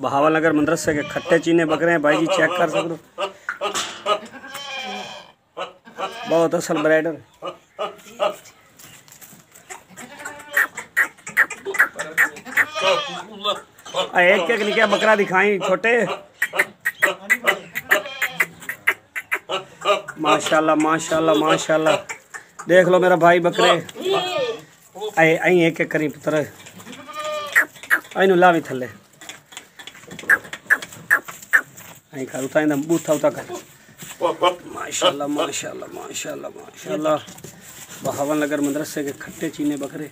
بہاوا نگر مدرسے کے کھٹے چینے بکرے ہیں، بھائی جی چیک کر سکتے بہت اصل بریڈر۔ ایک ایک نکیا بکرا دکھائیں، چھوٹے۔ ماشاءاللہ ماشاءاللہ ماشاءاللہ۔ دیکھ لو میرا بھائی بکرے۔ ایک ایک کریں پتر۔ અહીં નું લાવી થલે અહીં ખારું થાય ને બૂથ થતા કર ماشاءاللہ ماشاءاللہ ماشاءاللہ ماشاءاللہ بہاون نگر مدرسے کے کھٹے چینے بکرے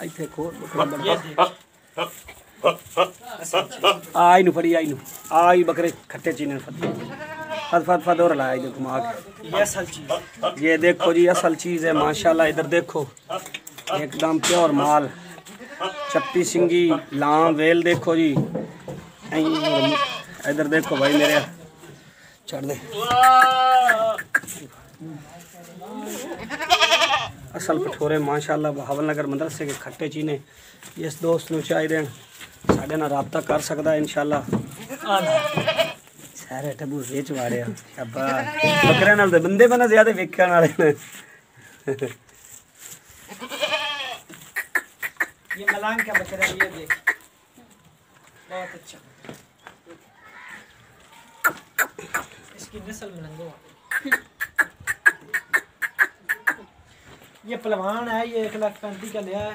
ایتھے کھور آئی نو پڑی آئی نو آئی بکرے کھٹے چینے پڑی فد فد فد اور لایا دیکھو آگ یہ یہ دیکھو جی اصل چیز ہے ماشاءاللہ ادھر دیکھو۔ ایک دم پیور مال۔ چپی سنگی لام ویل دیکھو جی۔ ادھر دیکھو بھائی میرے۔ چڑھ دے۔ اصل پٹھورے ماشاءاللہ بہاول نگر مدرسے کے کھٹے چینے جس دوست نو چاہیے ساڈے رابطہ کر سکتا ہے انشاءاللہ۔ ਖੈਰ ਇਹ ਨਾਲ ਤੇ ਬੰਦੇ ਬਣਾ ਜ਼ਿਆਦਾ ਵੇਖਣ ਵਾਲੇ ਨੇ یہ بکرا یہ دیکھ بہت اچھا یہ پلوان ہے یہ ایک لاکھ پینتی کا لیا ہے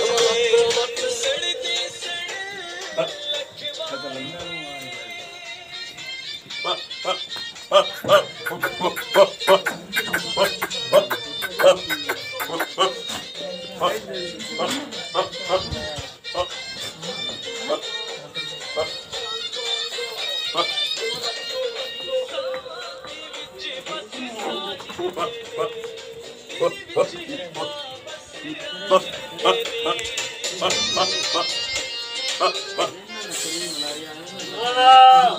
Bak, bak, bak, bak, bak, bak, bak, bak. 아